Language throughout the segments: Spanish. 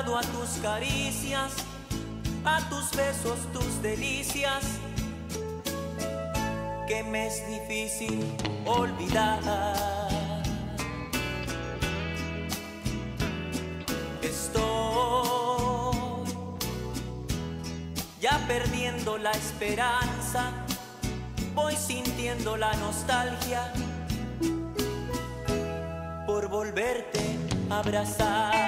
a tus caricias, a tus besos, tus delicias, que me es difícil olvidar. Estoy ya perdiendo la esperanza, voy sintiendo la nostalgia por volverte a abrazar.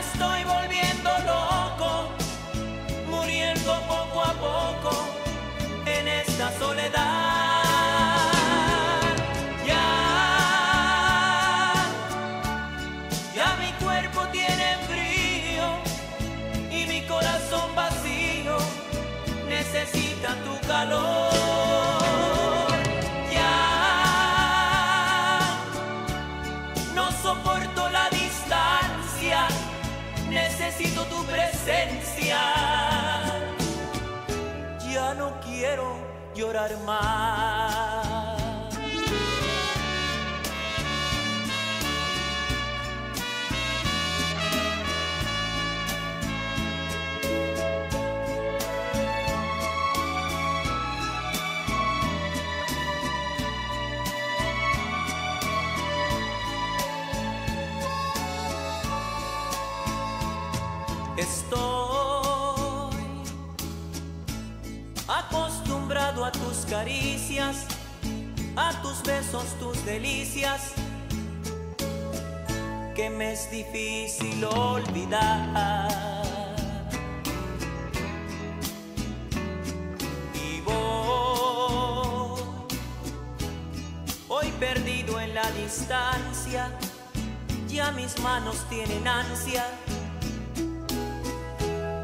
Estoy necesito tu presencia. Ya no quiero llorar más. Estoy acostumbrado a tus caricias, a tus besos, tus delicias, que me es difícil olvidar. Y voy hoy perdido en la distancia, ya mis manos tienen ansia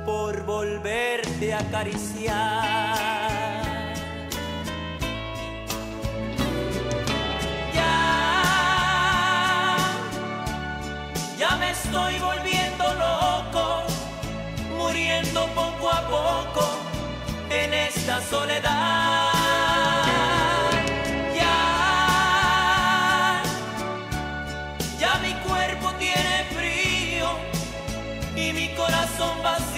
por volverte a acariciar. Ya, me estoy volviendo loco, muriendo poco a poco en esta soledad. Ya, ya mi cuerpo tiene frío y mi corazón vacío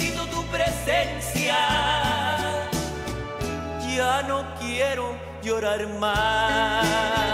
necesito tu presencia. Ya no quiero llorar más.